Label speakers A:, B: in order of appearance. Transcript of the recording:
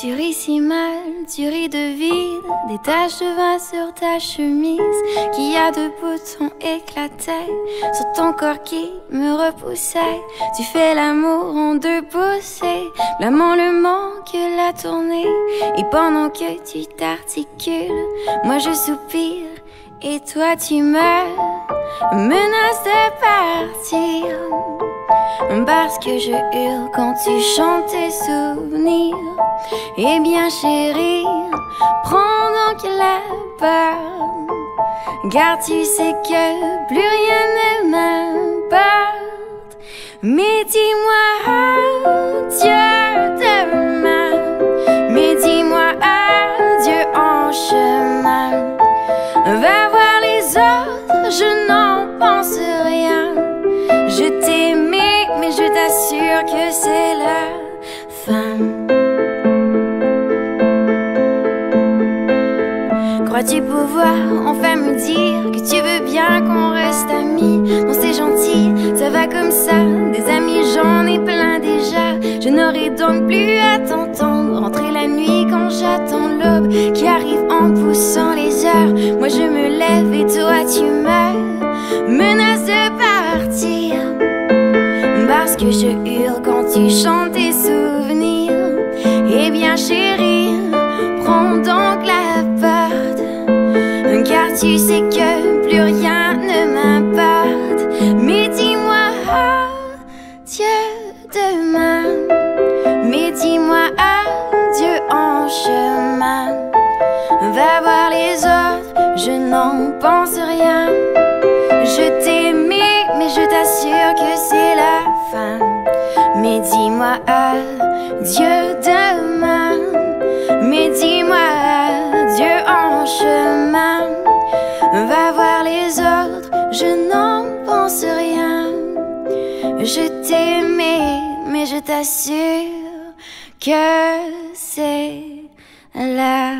A: Tu ris si mal, tu ris de vide, des taches de vin sur ta chemise, qui a de boutons éclatés sur ton corps qui me repoussait. Tu fais l'amour en deux poussées, blâmant le manque, la tournée, et pendant que tu t'articules, moi je soupire, et toi tu meurs, menace de partir. Parce que je hurle quand tu chantes tes souvenirs. Eh bien, chérie, prends donc la peur. Car tu sais que plus rien ne m'importe. Mais dis-moi adieu demain. Mais dis-moi adieu en chemin. Que c'est la fin. Crois-tu pouvoir enfin me dire que tu veux bien qu'on reste amis? Non, c'est gentil, ça va comme ça. Des amis, j'en ai plein déjà. Je n'aurai donc plus à t'entendre rentrer la nuit quand j'attends l'aube qui arrive en poussant les heures. Moi, je me lève et toi, tu meurs. Menace parce que je hurle quand tu chantes tes souvenirs. Eh bien, chérie, prends donc la porte, car tu sais que plus rien ne m'importe. Mais dis-moi adieu demain, mais dis-moi adieu en chemin. Va voir les autres, je n'en pense rien. T'assure que c'est la fin. Mais dis-moi adieu demain. Mais dis-moi adieu en chemin. Va voir les autres, je n'en pense rien. Je t'aimais, mais je t'assure que c'est la